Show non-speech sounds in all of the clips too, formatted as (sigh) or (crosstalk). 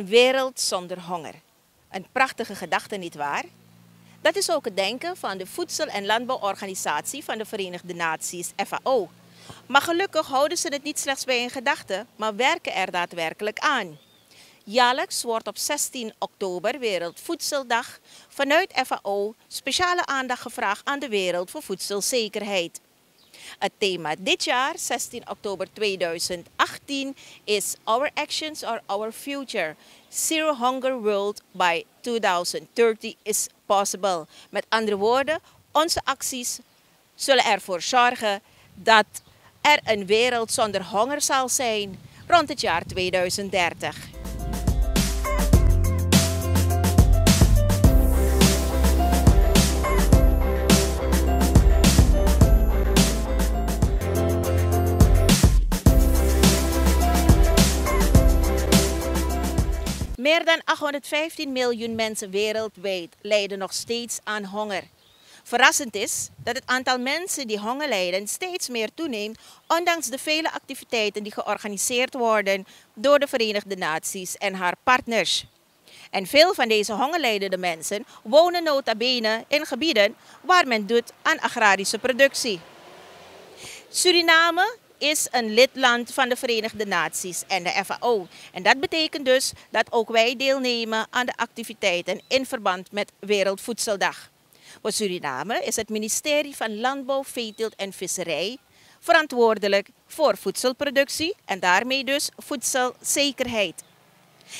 Een wereld zonder honger. Een prachtige gedachte, nietwaar? Dat is ook het denken van de Voedsel- en Landbouworganisatie van de Verenigde Naties, FAO. Maar gelukkig houden ze het niet slechts bij een gedachte, maar werken er daadwerkelijk aan. Jaarlijks wordt op 16 oktober Wereldvoedseldag vanuit FAO speciale aandacht gevraagd aan de wereld voor voedselzekerheid. Het thema dit jaar, 16 oktober 2018, is Our Actions are Our Future. Zero Hunger World by 2030 is possible. Met andere woorden, onze acties zullen ervoor zorgen dat er een wereld zonder honger zal zijn rond het jaar 2030. Meer dan 815 miljoen mensen wereldwijd lijden nog steeds aan honger. Verrassend is dat het aantal mensen die honger lijden steeds meer toeneemt, ondanks de vele activiteiten die georganiseerd worden door de Verenigde Naties en haar partners. En veel van deze hongerlijdende mensen wonen nota bene in gebieden waar men doet aan agrarische productie. Suriname is een lidland van de Verenigde Naties en de FAO. En dat betekent dus dat ook wij deelnemen aan de activiteiten in verband met Wereldvoedseldag. Voor Suriname is het ministerie van Landbouw, Veeteelt en Visserij verantwoordelijk voor voedselproductie en daarmee dus voedselzekerheid.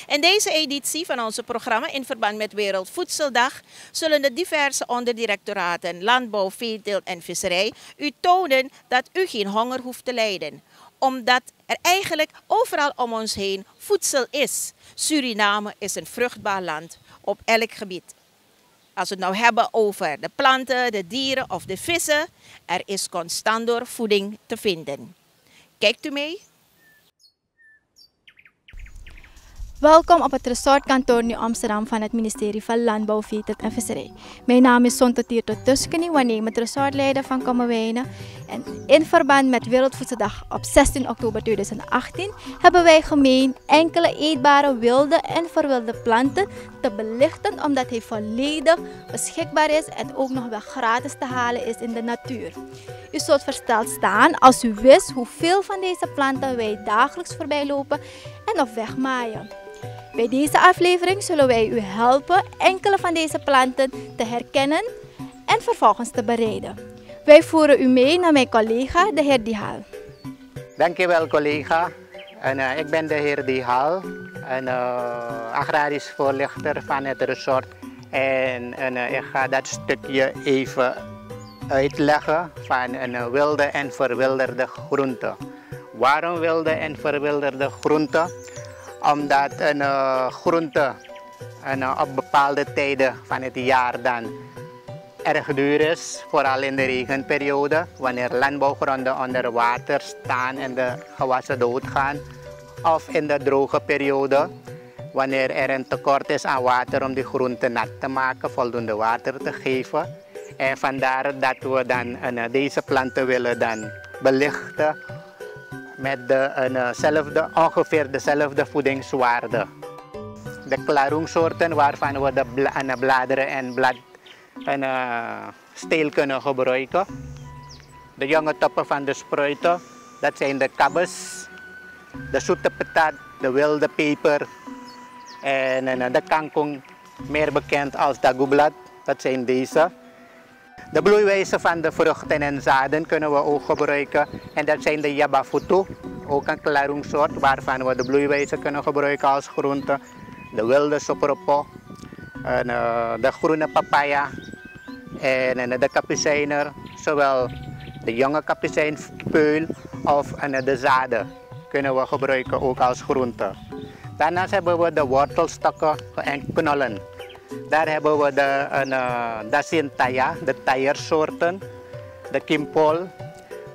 In deze editie van onze programma in verband met Wereldvoedseldag zullen de diverse onderdirectoraten Landbouw, Veeteelt en Visserij u tonen dat u geen honger hoeft te lijden. Omdat er eigenlijk overal om ons heen voedsel is. Suriname is een vruchtbaar land op elk gebied. Als we het nou hebben over de planten, de dieren of de vissen, er is constant door voeding te vinden. Kijkt u mee? Welkom op het resortkantoor Nieuw Amsterdam van het ministerie van Landbouw, Veeteelt en Visserij. Mijn naam is Sonto Tierto Tuskeni, waarneem het resortleider van Kommerwijnen. En in verband met Wereldvoedseldag op 16 oktober 2018 hebben wij gemeen enkele eetbare wilde en verwilde planten te belichten omdat hij volledig beschikbaar is en ook nog wel gratis te halen is in de natuur. U zult versteld staan als u wist hoeveel van deze planten wij dagelijks voorbij lopen en of wegmaaien. Bij deze aflevering zullen wij u helpen enkele van deze planten te herkennen en vervolgens te bereiden. Wij voeren u mee naar mijn collega, de heer Dihal. Dankjewel collega. En, uh, ik ben de heer Dihal, een uh, agrarisch voorlichter van het resort. En, en uh, ik ga dat stukje even uitleggen van een wilde en verwilderde groente. Waarom wilde en verwilderde groente? Omdat een uh, groente en, uh, op bepaalde tijden van het jaar dan erg duur is, vooral in de regenperiode, wanneer landbouwgronden onder water staan en de gewassen doodgaan. Of in de droge periode, wanneer er een tekort is aan water om die groenten nat te maken, voldoende water te geven. En vandaar dat we dan uh, deze planten willen dan belichten met dezelfde, ongeveer dezelfde voedingswaarde. De klaroensoorten waarvan we de bla bladeren en blad en uh, steel kunnen gebruiken. De jonge toppen van de spruiten, dat zijn de kabbes, de zoete patat, de wilde peper en, en de kangkong, meer bekend als dagublad, dat zijn deze. De bloeiwijze van de vruchten en zaden kunnen we ook gebruiken. En dat zijn de yabafutu, ook een klaroensoort waarvan we de bloeiwijze kunnen gebruiken als groente. De wilde sopropo, en, uh, de groene papaya en, de kapucijner, zowel de jonge kapucijnpeul of de zaden kunnen we gebruiken ook als groente. Daarnaast hebben we de wortelstokken en knollen. Daar hebben we de uh, Dacintaya, de taiersoorten, de kimpol,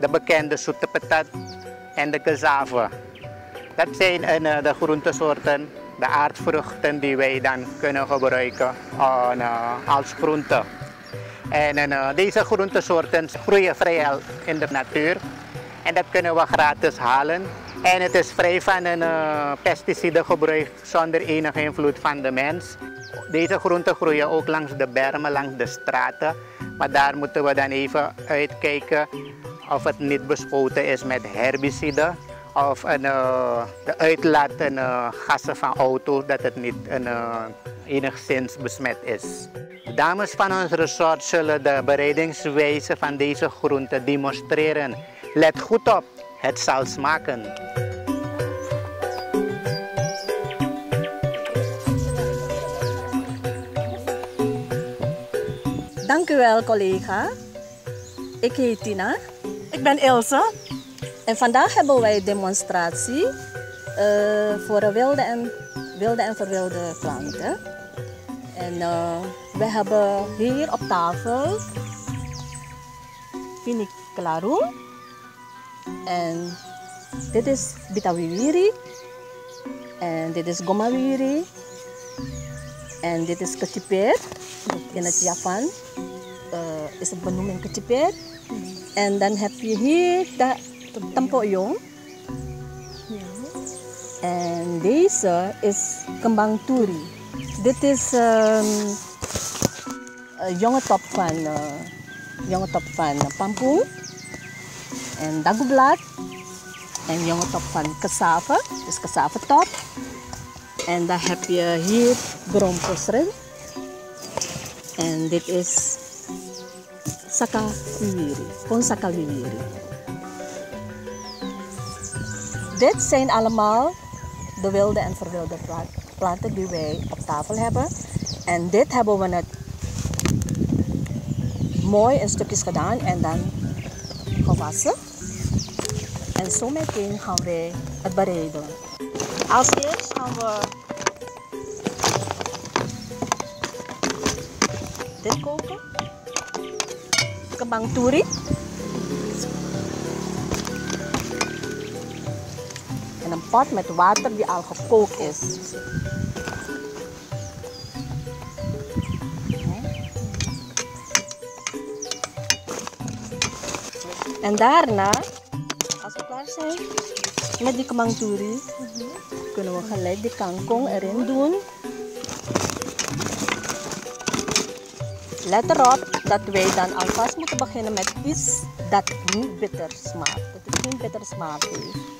de bekende zoete patat en de gezave. Dat zijn uh, de groentesoorten, de aardvruchten die wij dan kunnen gebruiken als groente. En deze groentesoorten groeien vrij in de natuur. En dat kunnen we gratis halen. En het is vrij van een uh, pesticidengebruik zonder enige invloed van de mens. Deze groenten groeien ook langs de bermen, langs de straten. Maar daar moeten we dan even uitkijken of het niet bespoten is met herbiciden of een, uh, de uitlaat en gassen van auto's, dat het niet een, uh, enigszins besmet is. Dames van ons resort zullen de bereidingswijze van deze groenten demonstreren. Let goed op, het zal smaken. Dank u wel, collega. Ik heet Tina. Ik ben Ilse. En vandaag hebben wij een demonstratie uh, voor wilde en, wilde en verwilde planten. En uh, we hebben hier op tafel Piniclarum. En dit is Bitawiri. En dit is Gomawiri. En dit is Keciper. In het Japan is het benoeming Keciper. En dan heb je hier de tempoyong. En deze is kembang turi. Dit is um, een jonge top van, uh, jonge top van pampoen. En dagublad. En jonge top van cassave. Dus cassave top. En dan heb je hier bromposseren. En dit is saka wiwiri. Pon saka wiwiri. Dit zijn allemaal de wilde en verwilde planten die wij op tafel hebben. En dit hebben we het mooi in stukjes gedaan en dan gewassen. En zo meteen gaan wij het bereiden. Als eerst gaan we dit koken. Kembang turi. in een pot met water die al gekookt is. En daarna, als we klaar zijn met die kamangturi, kunnen we gelijk die kangkong erin doen. Let erop dat wij dan alvast moeten beginnen met iets dat niet bitter smaakt. Dat het geen bitter smaak heeft.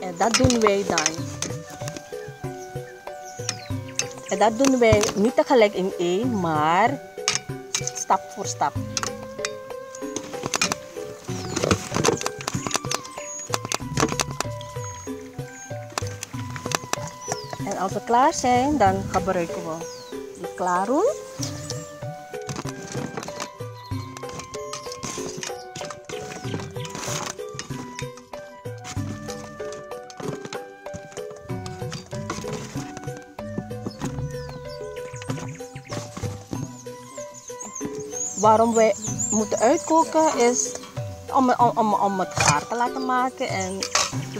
En dat doen wij dan. En dat doen wij niet tegelijk in één, maar stap voor stap. En als we klaar zijn, dan gebruiken we de klaarroel. Waarom wij moeten uitkoken is om, om, om, het gaar te laten maken. En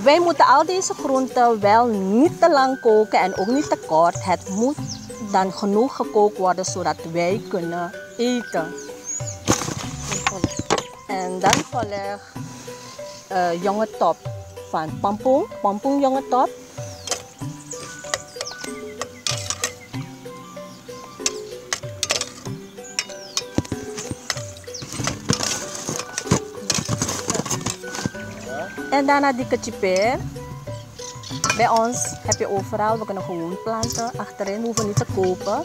wij moeten al deze groenten wel niet te lang koken en ook niet te kort. Het moet dan genoeg gekookt worden zodat wij kunnen eten. En dan volgt uh, jonge top van pampoen, pampoen jonge top. En daarna die keciper. Bij ons heb je overal, we kunnen gewoon planten achterin, hoeven niet te kopen.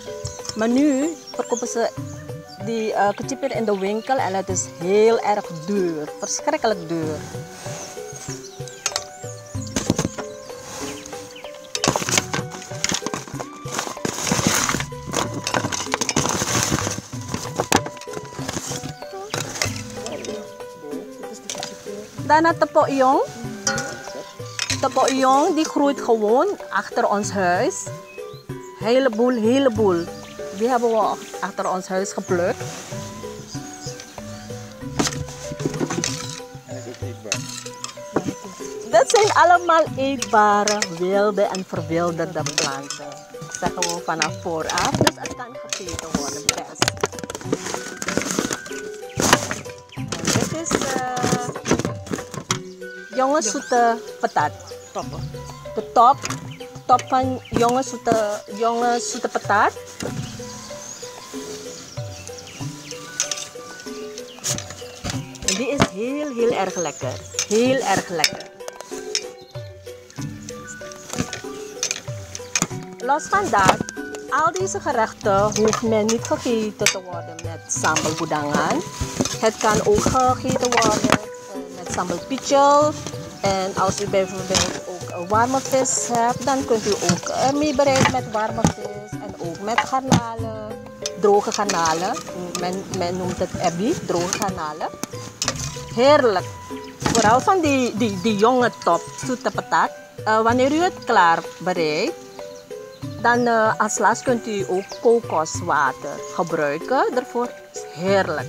Maar nu verkopen ze die uh, in de winkel en het is heel erg duur, verschrikkelijk duur. Daarna tepoyong. Tepoyong die groeit gewoon achter ons huis. Heleboel, heleboel. Die hebben we achter ons huis geplukt. Dat zijn allemaal eetbare, wilde en verwilderde planten. Dat zeggen we vanaf vooraf, dus het kan gegeten worden best. is uh, jonge zoete patat. Toppen. De top, top van jonge zoete, jonge zoete patat. En die is heel, heel erg lekker. Heel erg lekker. Los van dat, al deze gerechten hoeft men niet gegeten te worden met sambal budangan. Het kan ook gegeten worden sambal pichel. En als u bijvoorbeeld ook een warme vis hebt, dan kunt u ook ermee bereiden met warme vis. En ook met garnalen, droge garnalen. Men, men noemt het ebi, droge garnalen. Heerlijk. Vooral van die, die, jonge top, zoete patat. Eh, wanneer u het klaar bereidt, dan eh, als laatst kunt u ook kokoswater gebruiken. Daarvoor is heerlijk.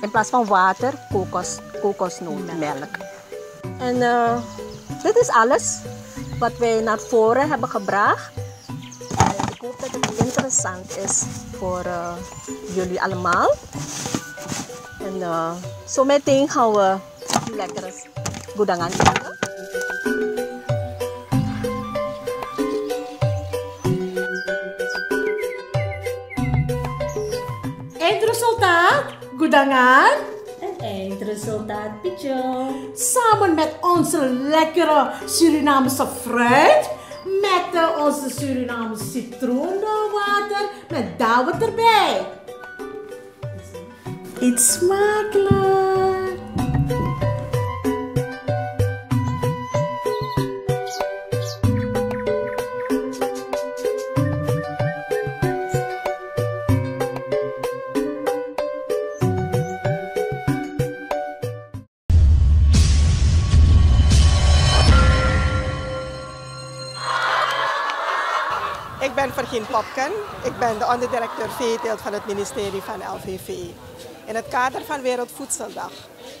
In plaats van water, kokos, kokosnootmelk. En eh, dit is alles wat wij naar voren hebben gebracht. En ik hoop dat het interessant is voor eh, jullie allemaal. En uh, zo meteen gaan we lekkere goedangan eten. Gudangan. En eindresultaat, Picho. Samen met onze lekkere Surinamese fruit. Met onze Surinamese citroenwater. Met dauwet erbij. Eet smakelijk. Ik ben Vergien Popken. Ik ben de onderdirecteur veeteelt van het ministerie van LVV. In het kader van Wereldvoedseldag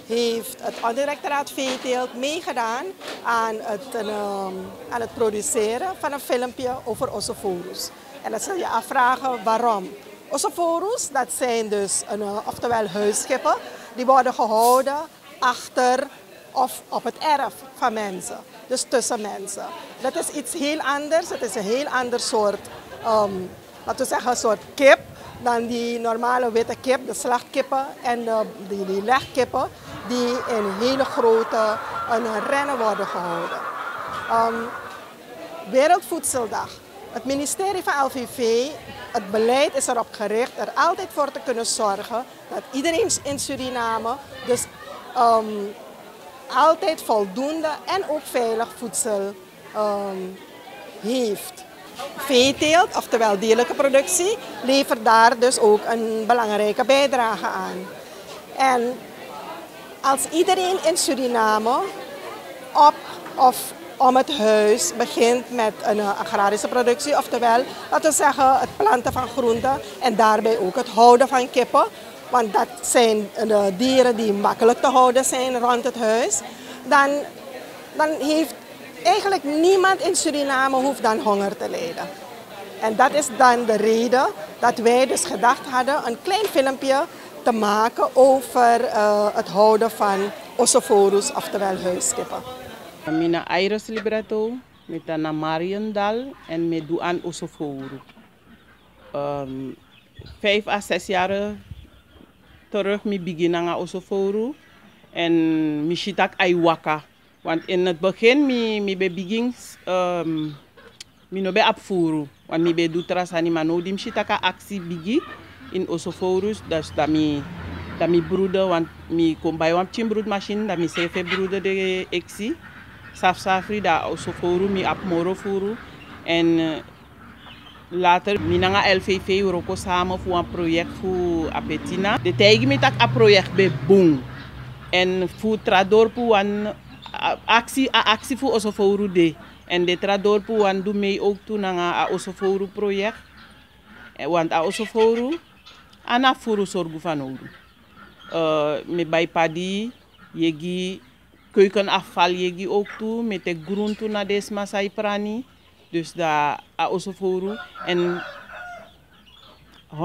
heeft het onderdirectoraat veeteelt meegedaan aan het, ehm, aan het produceren van een filmpje over Ossophorus. En dan zul je afvragen waarom. Ossophorus, dat zijn dus een, eh, oftewel huiskippen, die worden gehouden achter of op het erf van mensen. Dus tussen mensen. Dat is iets heel anders. Het is een heel ander soort, um, laten we zeggen, soort kip dan die normale witte kip, de slachtkippen en de, die, die legkippen die in hele grote een rennen worden gehouden. Um, Wereldvoedseldag. Het ministerie van LVV, het beleid is erop gericht er altijd voor te kunnen zorgen dat iedereen in Suriname dus um, altijd voldoende en ook veilig voedsel um, heeft. Veeteelt, oftewel dierlijke productie, levert daar dus ook een belangrijke bijdrage aan. En als iedereen in Suriname op of om het huis begint met een agrarische productie, oftewel, laten we zeggen, het planten van groenten en daarbij ook het houden van kippen, want dat zijn de dieren die makkelijk te houden zijn rond het huis, dan, dan heeft eigenlijk niemand in Suriname hoeft dan honger te lijden. En dat is dan de reden dat wij dus gedacht hadden een klein filmpje te maken over uh, het houden van Ossophorus, oftewel huiskippen. Mina Iris Libretto, met een Mariendal en met Duan Ossophorus. Um, vijf à zes jaar terug mi begin aan Ossophorus en mi shitak aiwaka. Want in het begin mi mi be begin um, mi no be apfuru. Want mi be dutras ani mano dim shitaka actie bigi in Ossophorus. Dus dat mi dat mi broeder, want mi kom bij een broedmachine, dat mi zeven broeder de exi. Saf safri da Ossophorus mi ap moro furu. En uh, later mi nanga LVV Euroko samen voor een project voor Apetina. De tegen mi tak a project be boom. En voor tradorpu een actie a actie voor Ossophorus de. En de tradorpu wan doe mee ook toe nanga a Ossophorus project. Want a Ossophorus ana furu sorgu van. Uh, me bij jegi keukenafval jegi ook toe, met de groenten naar des Masai Prani. Dus daar a Ossophorus. En 100%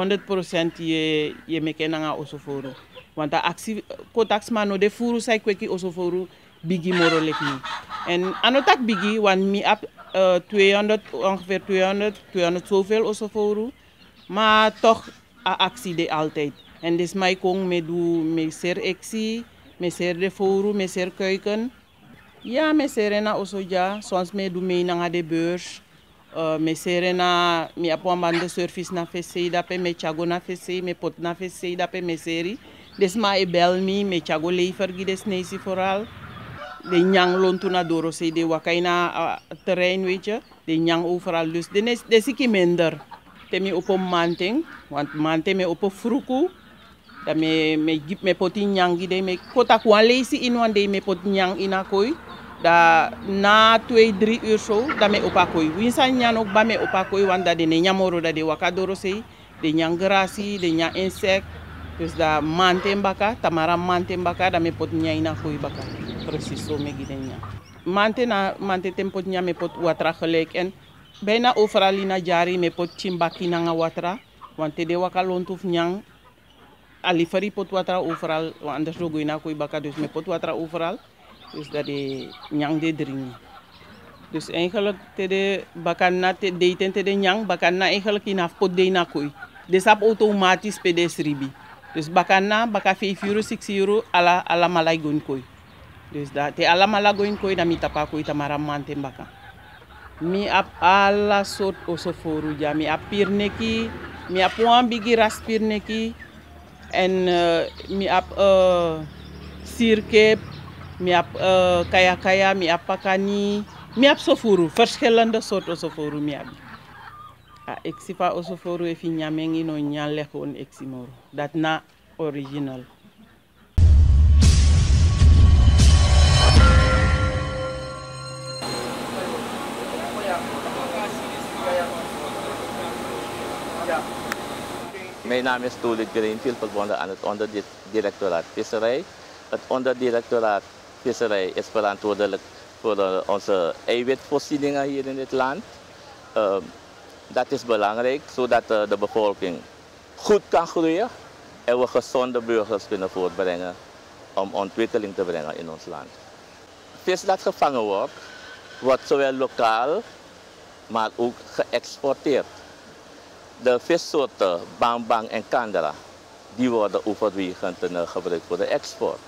je, je meken naar Ossophorus. Want de actie kotax mano de furu sai kweki oso furu bigi moro lekni. En anotak bigi want mi ap uh, 200 ongeveer 200 200 zoveel oso furu. Maar toch a actie de altijd. En dus mij kon me doe me ser actie, me ser de furu, me ser keuken. Ja, me serena oso ja, soms me doe mee naar de beurs. Uh, me serena mi apo bande service na fese dape me chago na fese me pot na fese dape me seri. Des ma e bel mi me chago lever gi des nesi vooral. De nyang lontu na doro se de wakaina uh, terrein weet de nyang overal dus de nes de siki minder. Te mi op een manting want mante me op een fruku da me me gip me poti nyang gi de me kota kwa leisi in wan de me pot nyang ina koi. Da na 2 3 uur zo da me opa koi. Winsa nyan ba me opa koi want da de ne nyamoro da de wakadoro sei de nyang grasi de nyang insect. Dus da mante baka tamara mante baka da me pot nya ina koi baka. Precies zo me gide nya mante na mante tem pot nya me pot watra gelijk en. Bijna overal in jari me pot chimbaki na nga watra want de waka lontuf nyang ali fari pot watra overal want anders do goina koi baka dus me pot watra overal dus dat de nyang de dringi. Dus eigenlijk te de bakanna te daten te de nyang bakanna eigenlijk in pot de na koi. Dus ap automatisch pe de sribi. Dus bakanna baka 5 euro 6 euro ala ala malai gon koi. Dus dat te ala malai gon koi na mi tapa koi tamara mante baka. Mi ap ala sort oso foru ja mi ap pirneki mi ap wan bigi ras pirneki en uh, mi ap uh, sirkep mi heb uh, kaya kaya, mi heb pakani, mi heb sofuru, verschillende soorten sofuru mi heb. Ah, ik zie van sofuru if nyamengi no nyalle gewoon ik zie moro. Dat na original. Mijn naam is Toelit Greenfield, verbonden aan het onderdirectoraat Visserij. Het onderdirectoraat visserij is verantwoordelijk voor uh, onze eiwitvoorzieningen hier in dit land. Uh, dat is belangrijk, zodat uh, de bevolking goed kan groeien en we gezonde burgers kunnen voortbrengen om ontwikkeling te brengen in ons land. Vis dat gevangen wordt, wordt zowel lokaal, maar ook geëxporteerd. De vissoorten bambang en kandara, die worden overwegend gebruikt voor de export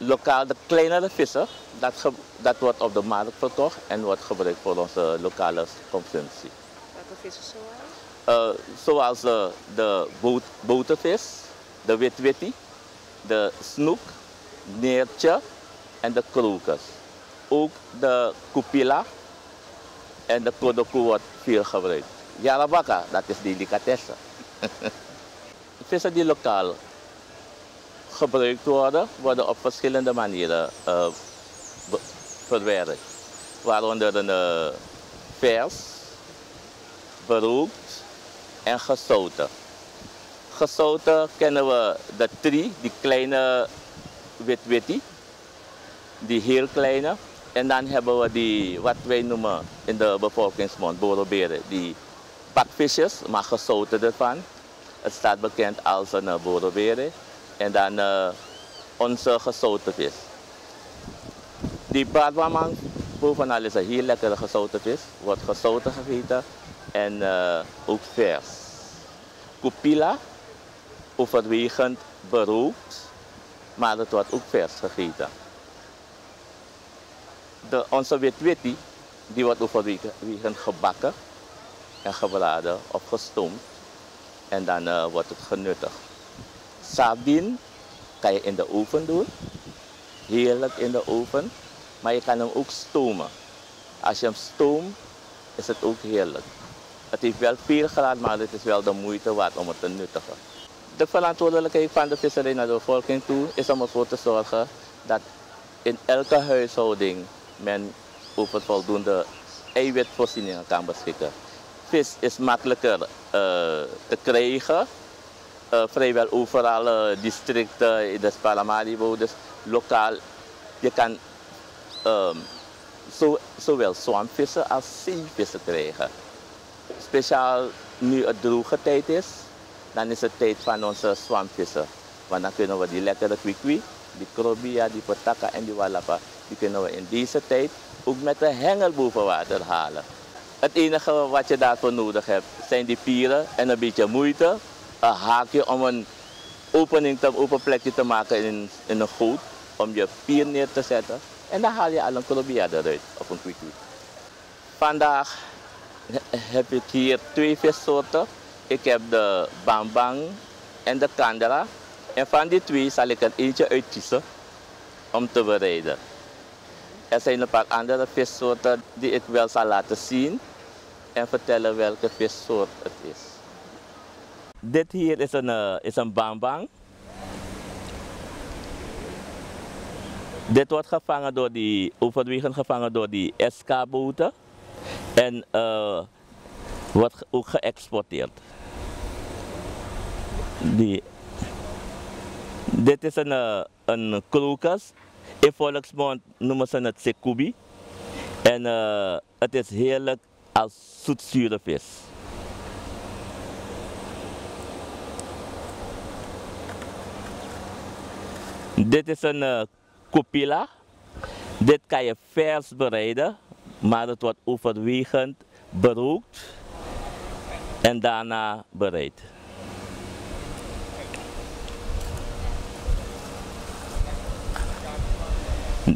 lokaal de kleinere vissen, dat, dat wordt op de markt verkocht en wordt gebruikt voor onze lokale consumptie. Welke vissen zoals? Uh, zoals uh, de boot, botervis, de witwitty, de snoek, neertje en de krokus. Ook de kupila en de kodoku wordt veel gebruikt. Yarabaka, dat is delicatesse. (laughs) vissen die lokaal gebruikt worden, worden op verschillende manieren uh, verwerkt. Waaronder een uh, vers, beroerd en gezouten. Gezouten kennen we de tri, die kleine wit-witty, die heel kleine. En dan hebben we die, wat wij noemen in de bevolkingsmond, boroberen, die pakvisjes, maar gezouten ervan. Het staat bekend als een uh, boroberen. En dan uh, onze gezouten vis. Die paardwaman bovenal is een heel lekkere gezouten vis. Wordt gezouten gegeten en uh, ook vers. Kupila, overwegend berookt, maar het wordt ook vers gegeten. De, onze witwitty, die wordt overwegend gebakken en gebraden of gestoomd. En dan uh, wordt het genuttigd. Sardine kan je in de oven doen. Heerlijk in de oven. Maar je kan hem ook stomen. Als je hem stoomt, is het ook heerlijk. Het heeft wel veel graad, maar het is wel de moeite waard om het te nuttigen. De verantwoordelijkheid van de visserij naar de bevolking toe is om ervoor te zorgen dat in elke huishouding men over voldoende eiwitvoorzieningen kan beschikken. Vis is makkelijker uh, te krijgen uh, vrijwel overal uh, districten in de Paramaribo, dus lokaal. Je kan um, zo, zowel zwampvissen als zeevissen krijgen. Speciaal nu het droge tijd is, dan is het tijd van onze zwampvissen. Want dan kunnen we die lekkere kwikwi, die krobia, die pataka en die walapa, die kunnen we in deze tijd ook met de hengel boven water halen. Het enige wat je daarvoor nodig hebt zijn die pieren en een beetje moeite. Een haakje om een opening, te, open plekje te maken in, in een goot. Om je pier neer te zetten. En dan haal je al een krobia eruit op een kwikwi. Vandaag heb ik hier twee vissoorten. Ik heb de bambang en de kandara. En van die twee zal ik er eentje uitkiezen om te bereiden. Er zijn een paar andere vissoorten die ik wel zal laten zien en vertellen welke vissoort het is. Dit hier is een, uh, is een bambang. Dit wordt gevangen door die, overwegend gevangen door die SK-boten en uh, wordt ook geëxporteerd. Die, dit is een, uh, een krokus. In volksmond noemen ze het sekubi. En het is heerlijk als zoetzure vis. Dit is een uh. Dit kan je vers bereiden, maar het wordt overwegend berookt en daarna bereid.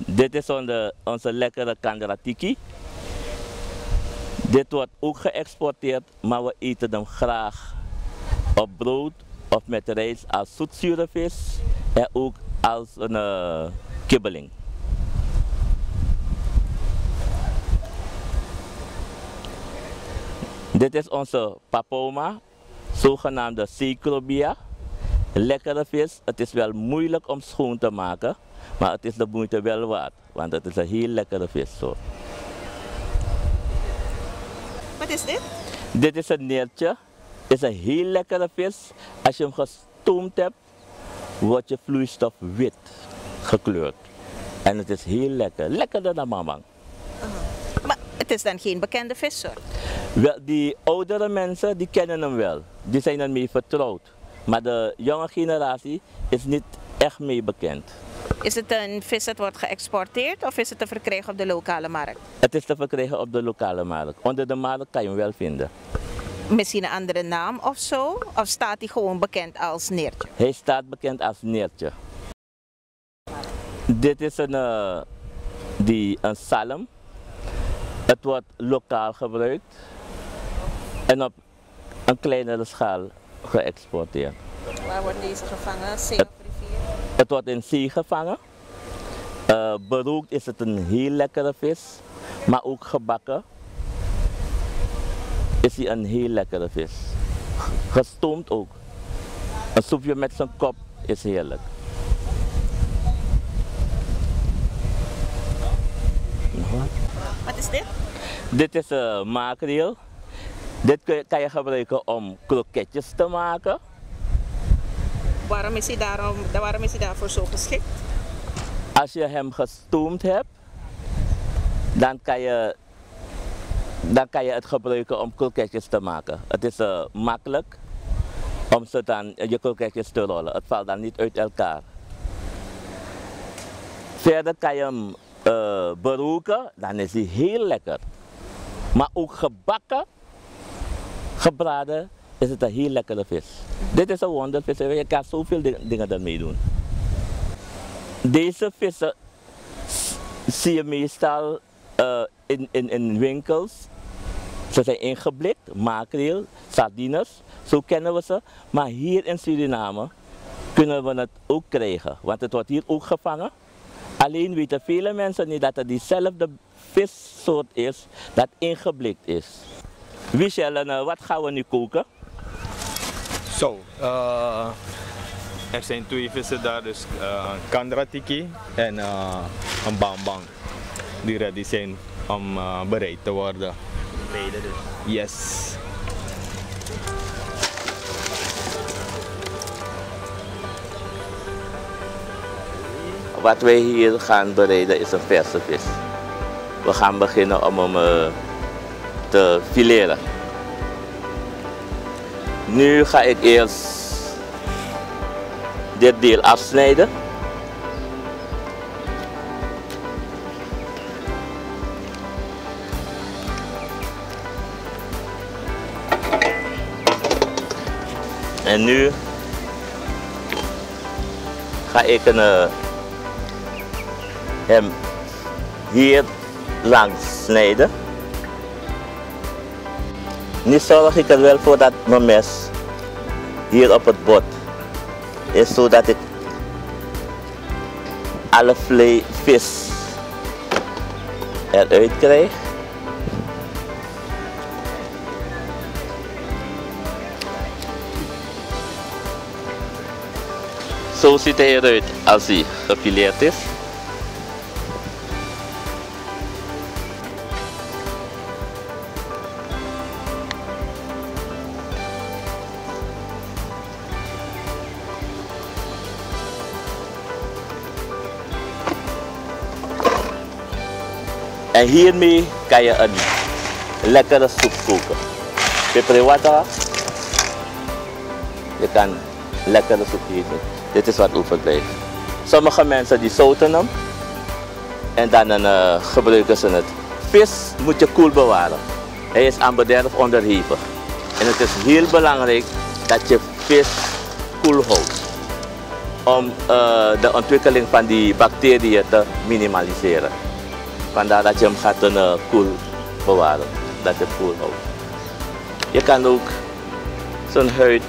Dit is onze, onze lekkere kandaratiki. Dit wordt ook geëxporteerd, maar we eten hem graag op brood of met rijst als zoetzure vis en ook als een uh, kibbeling. Dit is onze papoma, zogenaamde cyclobia. Lekkere vis. Het is wel moeilijk om schoon te maken, maar het is de moeite wel waard, want het is een heel lekkere vis. Wat is dit? Dit is een neertje. Het is een heel lekkere vis. Als je hem gestoomd hebt, wordt je vloeistof wit gekleurd. En het is heel lekker. Lekkerder dan mamang. Maar het is dan geen bekende vissoort? Wel, die oudere mensen die kennen hem wel. Die zijn ermee vertrouwd. Maar de jonge generatie is niet echt mee bekend. Is het een vis dat wordt geëxporteerd of is het te verkrijgen op de lokale markt? Het is te verkrijgen op de lokale markt. Onder de markt kan je hem wel vinden. Misschien een andere naam of zo? Of staat hij gewoon bekend als neertje? Hij staat bekend als neertje. Dit is een, uh, die, een salm. Het wordt lokaal gebruikt en op een kleinere schaal geëxporteerd. Waar wordt deze gevangen? Zee of rivier? Het wordt in zee gevangen. Uh, berookt is het een heel lekkere vis, maar ook gebakken is hij een heel lekkere vis. Gestoomd ook. Een soepje met zijn kop is heerlijk. Wat is dit? Dit is een uh, makreel. Dit kan je gebruiken om kroketjes te maken. Waarom is hij, daarom, waarom is hij daarvoor zo geschikt? Als je hem gestoomd hebt, dan kan je, dan kan je het gebruiken om kroketjes te maken. Het is uh, makkelijk om ze dan, je kroketjes te rollen. Het valt dan niet uit elkaar. Verder kan je hem uh, dan is hij heel lekker. Maar ook gebakken, gebraden, is het een heel lekkere vis. Dit is een wondervis, je kan zoveel dingen ermee doen. Deze vissen zie je meestal uh, in, in, in winkels. Ze zijn ingeblikt, makreel, sardines, zo kennen we ze. Maar hier in Suriname kunnen we het ook krijgen, want het wordt hier ook gevangen. Alleen weten vele mensen niet dat het diezelfde vissoort is dat ingeblikt is. Michel, uh, wat gaan we nu koken? Zo, uh, er zijn twee vissen daar, dus uh, kandratiki en uh, een bambang. Die ready zijn om uh, bereid te worden. Beide dus? Yes. Wat wij hier gaan bereiden is een verse vis. We gaan beginnen om hem te fileren. Nu ga ik eerst dit deel afsnijden. En nu ga ik een, uh, hem hier langs snijden. Nu zorg ik er wel voor dat mijn mes hier op het bord is zodat ik alle vle vis eruit krijg. Zo ziet hij eruit als hij gefileerd is. En hiermee kan je een lekkere soep koken. Peperwater. Je kan lekkere soep eten. Dit is wat overblijft. Sommige mensen die zouten hem. En dan uh, gebruiken ze het. Vis moet je koel bewaren. Hij is aan bederf onderhevig. En het is heel belangrijk dat je vis koel houdt. Om uh, de ontwikkeling van die bacteriën te minimaliseren. Vandaar dat je hem gaat een uh, koel bewaren. Dat het koel houdt. Je kan ook zijn huid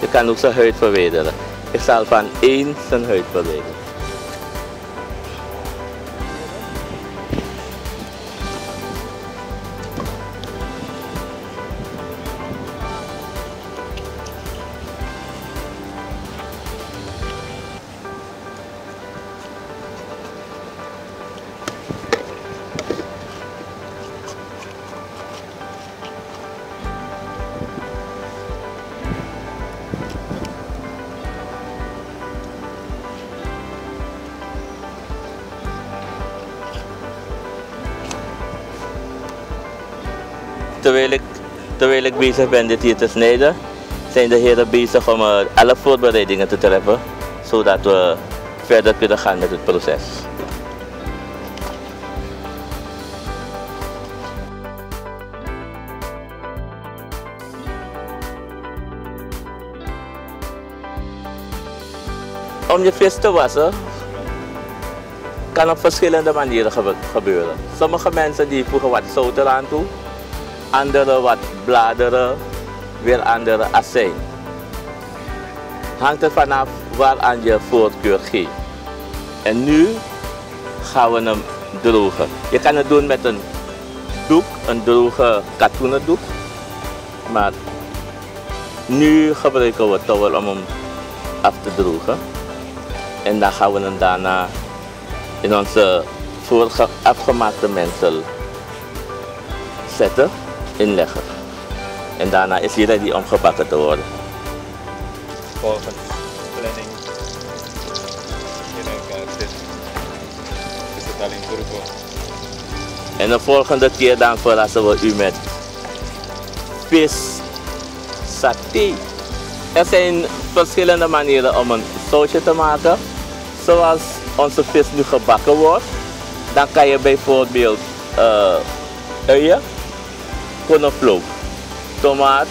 je kan ook zijn huid verwijderen. Ik zal van één zijn huid verwijderen. Terwijl ik bezig ben dit hier te snijden, zijn de heren bezig om uh, alle voorbereidingen te treffen, zodat we verder kunnen gaan met het proces. Om je vis te wassen kan op verschillende manieren gebeuren. Sommige mensen die voegen wat zout eraan toe andere wat bladeren, weer andere azijn. Hangt er vanaf waaraan je voorkeur geeft. En nu gaan we hem drogen. Je kan het doen met een doek, een droge katoenen doek. Maar nu gebruiken we towel om hem af te drogen. En dan gaan we hem daarna in onze afgemaakte mensel zetten inleggen. En daarna is hij ready om gebakken te worden. Volgende planning. Dit is het alleen turbo. En de volgende keer dan verrassen we u met vis saté. Er zijn verschillende manieren om een sausje te maken. Zoals onze vis nu gebakken wordt. Dan kan je bijvoorbeeld uh, uien knoflook, tomaat,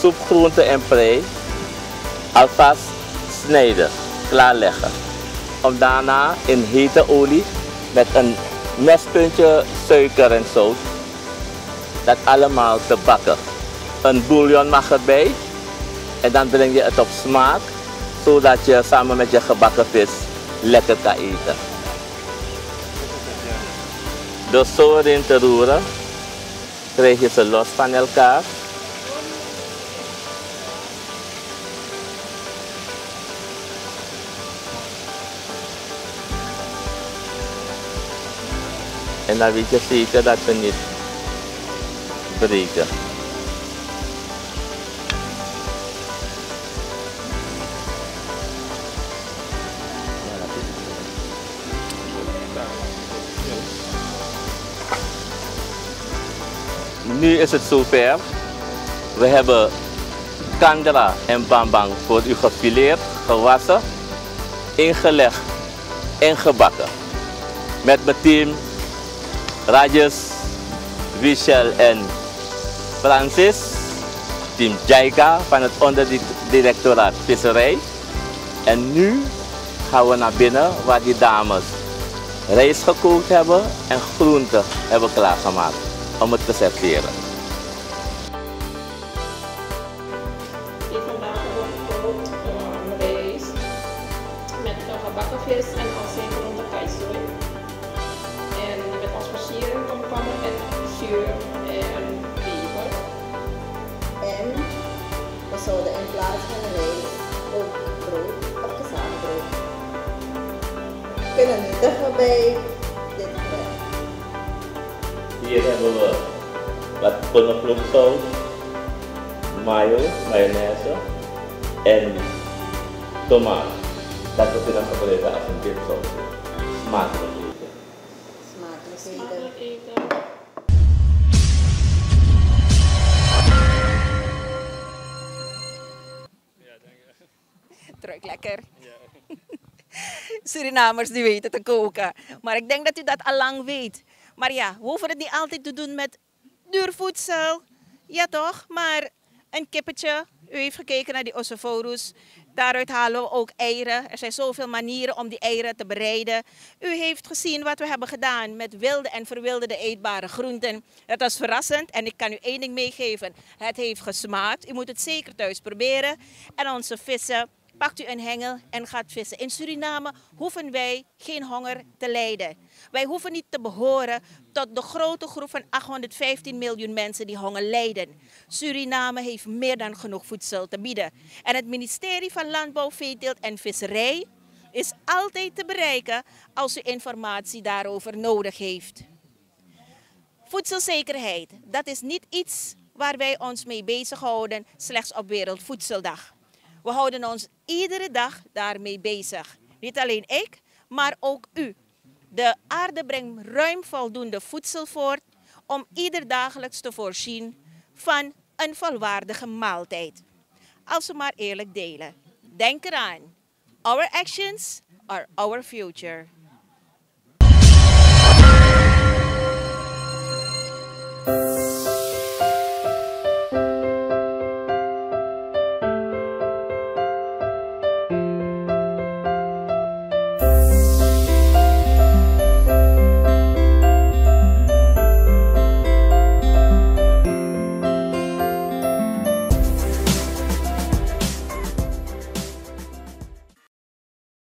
soepgroente en prei alvast snijden, klaarleggen. Om daarna in hete olie met een mespuntje suiker en zout dat allemaal te bakken. Een bouillon mag erbij en dan breng je het op smaak zodat je samen met je gebakken vis lekker kan eten. Door zo erin te roeren krijg je ze los van elkaar. En dan weet je zeker dat ze niet. Nu is het zover. We hebben kandra en bambang voor u gefileerd, gewassen, ingelegd en gebakken. Met mijn team Rajes, Michel en Francis, team Jaika van het onderdirectoraat Visserij. En nu gaan we naar binnen waar die dames rijst gekookt hebben en groenten hebben klaargemaakt om het te mayo, mayonaise en tomaat. Dat we kunnen gebruiken als een dipsaus. Smakelijk eten. Smakelijk eten. Terug lekker. (laughs) Surinamers die weten te koken. Maar ik denk dat u dat al lang weet. Maar ja, we hoeven het niet altijd te doen met duur voedsel. Ja toch? Maar een kippetje. U heeft gekeken naar die ossoforus. Daaruit halen we ook eieren. Er zijn zoveel manieren om die eieren te bereiden. U heeft gezien wat we hebben gedaan met wilde en verwilderde eetbare groenten. Dat was verrassend en ik kan u één ding meegeven. Het heeft gesmaakt. U moet het zeker thuis proberen. En onze vissen pakt u een hengel en gaat vissen. In Suriname hoeven wij geen honger te lijden. Wij hoeven niet te behoren tot de grote groep van 815 miljoen mensen die honger lijden. Suriname heeft meer dan genoeg voedsel te bieden. En het ministerie van Landbouw, Veeteelt en Visserij is altijd te bereiken als u informatie daarover nodig heeft. Voedselzekerheid, dat is niet iets waar wij ons mee bezighouden slechts op Wereldvoedseldag. We houden ons iedere dag daarmee bezig. Niet alleen ik, maar ook u. De aarde brengt ruim voldoende voedsel voort om ieder dagelijks te voorzien van een volwaardige maaltijd. Als we maar eerlijk delen. Denk eraan. Our actions are our future.